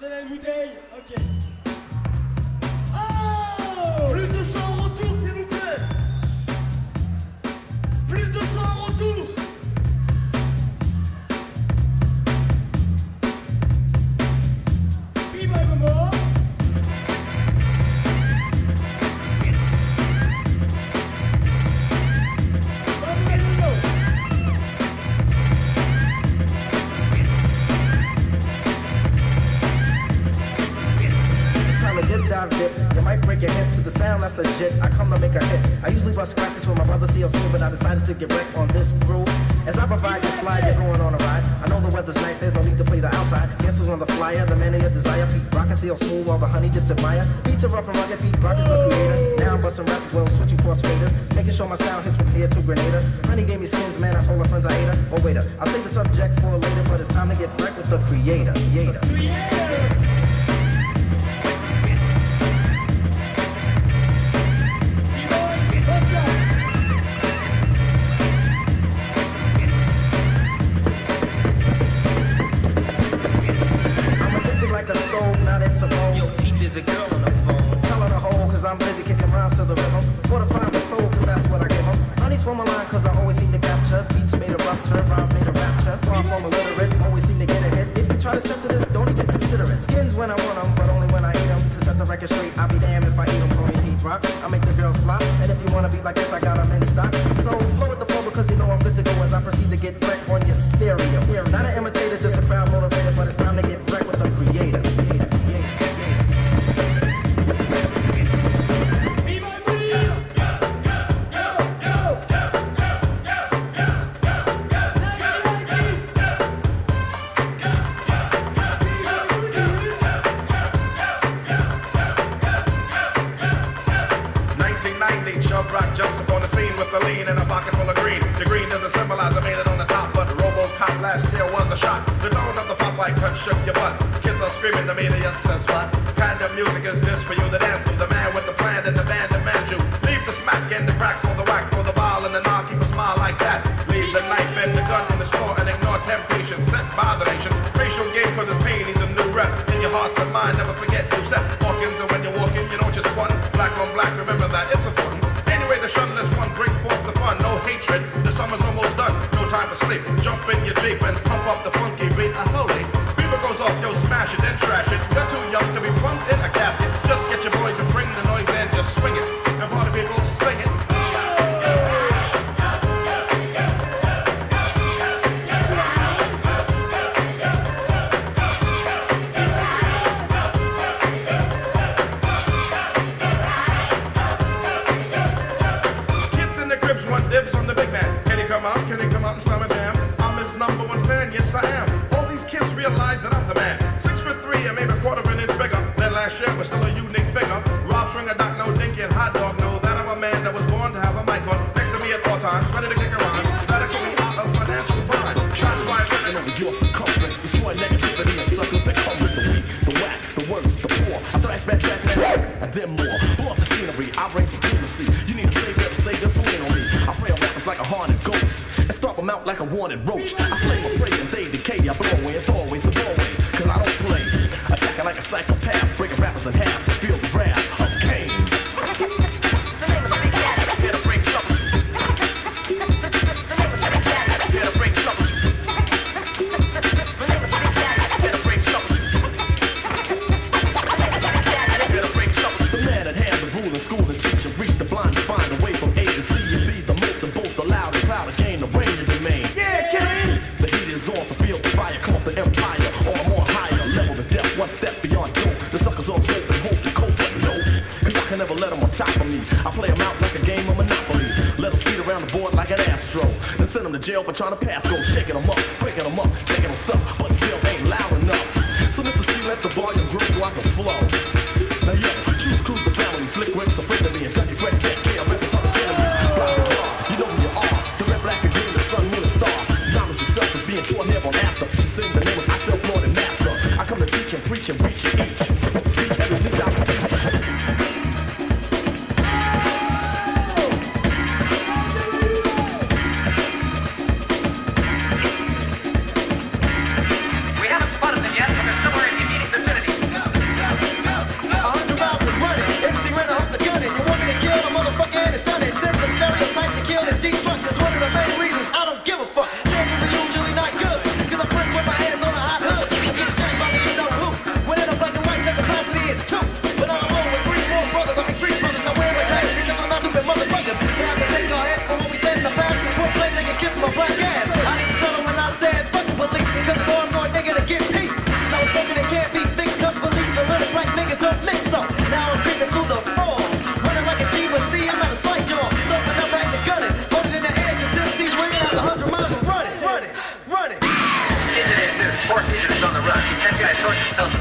Personnel bouteille, ok. Dive, dip. You might break your hip to the sound, that's legit. I come to make a hit. I usually bust scratches for my brother see screen, but I decided to get wrecked on this groove. As I provide this slide, you're going on a ride. I know the weather's nice, there's no need to play the outside. Guess who's on the flyer? The man of your desire. Pete Rock and CL Smooth while the honey dips admire. Beats are rough and rugged, Pete Rock is the creator. Now I'm busting raps as well, switching cross faders. Making sure my sound hits from here to Grenada. Honey gave me skins, man, I told her friends I ate her. Oh, waiter, I'll save the subject for later, but it's time to get wrecked with the creator. creator. I'm if I eat 'em. Call me Heat Rock, Chubb Rock jumps upon the scene with the lean and a pocket full of green. The green doesn't symbolize made it on the top, but Robocop last year was a shot. The tone of the Popeye cut shook your butt. Kids are screaming, the media says what? Kind of music is this for you to dance to? The man with the plan and the band demands you. Leave the smack and the crack for the whack for the ball and the knock. Keep a smile like that. Leave the knife and the gun in the store and ignore temptation sent by the nation. Racial game cause it's pain, he's a new rep. In your heart and mind, never forget you set. Hawkins one. Black remember that it's important. Anyway, the shunless one, bring forth the fun. No hatred, the summer's almost done. No time to sleep. Jump in your Jeep and pump up the funky beat. A holy. Fever goes off, yo, smash it, then trash it. You're too young to be pumped in a casket. Just get your boys and I'm his number one fan, yes I am. All these kids realize that I'm the man. Six foot three and maybe a quarter of an inch bigger than last year, but still a unique figure. Out like a wanted roach. I slay my prey and they decay. I blow away and throw away some away, cause I don't play. Attacking like a psychopath, breaking rappers in half, I play them out like a game of Monopoly. Let them speed around the board like an astro. Then send them to jail for trying to pass go, shaking them up, breaking them up, taking them stuff, FBI torture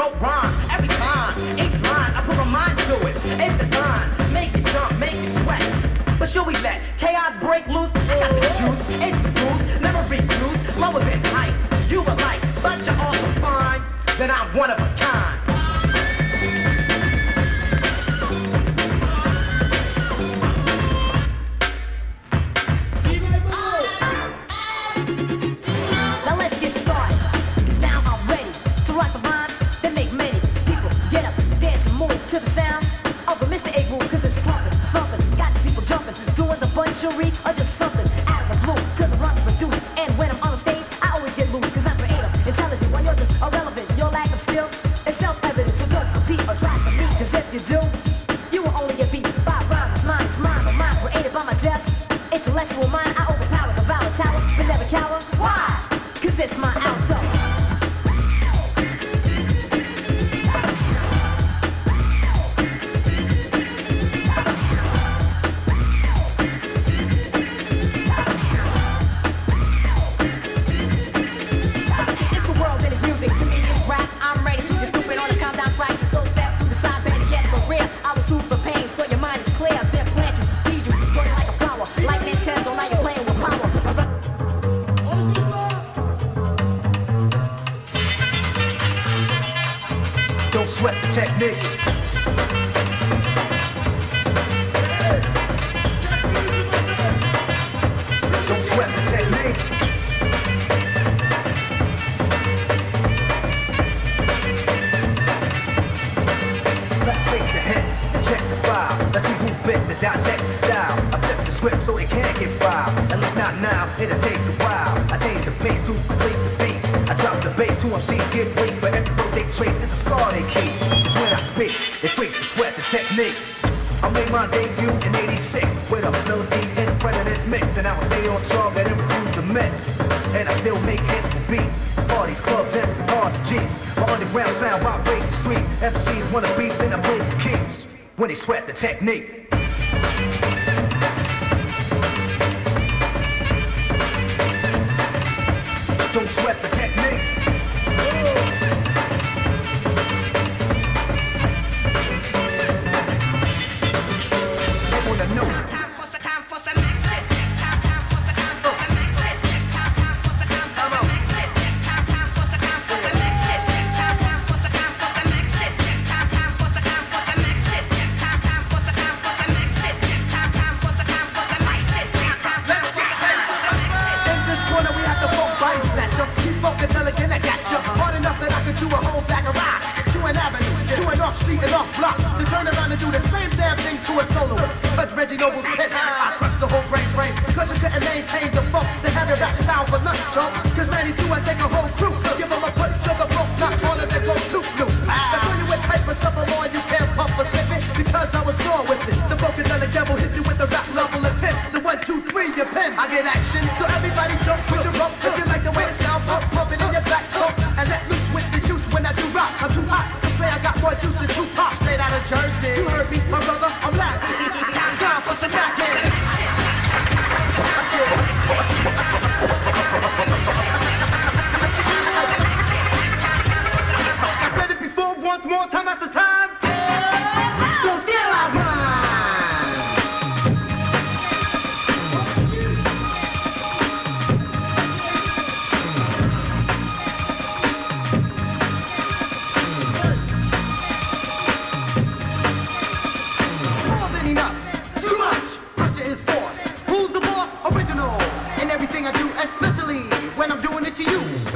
dope rhyme it'll take a while. I change the pace to complete the beat. I drop the bass to MC, give weight for every road they trace. It's a scar they keep. It's when I speak, they freak, they sweat, the technique. I made my debut in 86 with a melody in front of this mix. And I will stay on target and refuse to miss. And I still make hits for beats, parties, clubs, and bars and jeeps. My underground sound vibrates the streets. MCs wanna beat, then I break the keys. When they sweat the technique. Noble's piss. I crushed the whole brain brain. Cause you couldn't maintain the funk. They had a rap style for lunch, chump. Cause 92, I take a whole crew. Give them a punch of the broke, not all of them go too loose. I show you what type of stuff I'm on. You can't pump or slip it. Because I was born with it. The broken devil hit you with the rap level of 10. The one, two, three, your pen. I get action. everything I do, especially when I'm doing it to you.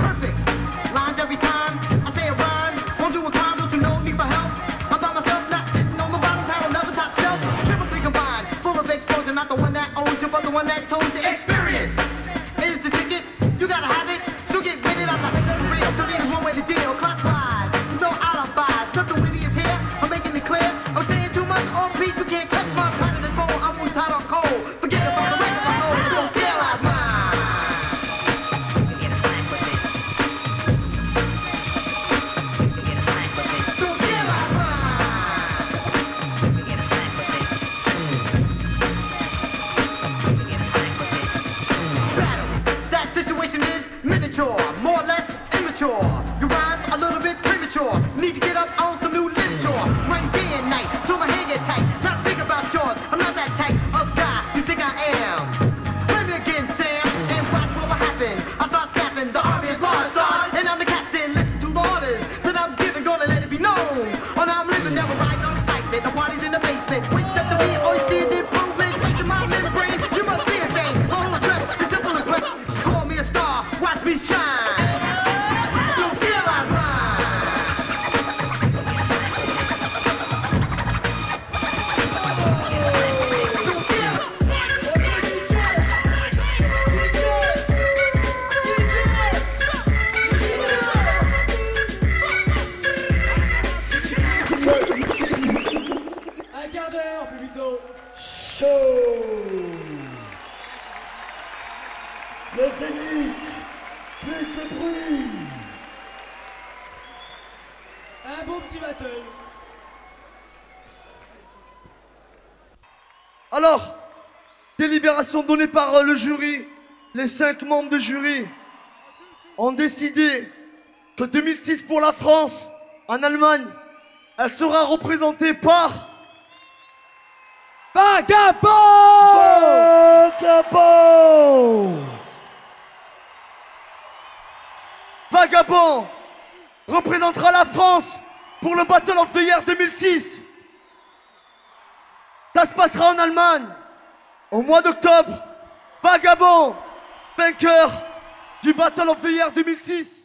délibérations données par le jury, les cinq membres de jury ont décidé que 2006 pour la France, en Allemagne, elle sera représentée par... Vagabond Vagabond Vagabond représentera la France pour le Battle of the Year 2006. Ça se passera en Allemagne au mois d'octobre. Vagabond, vainqueur du Battle of the Year 2006.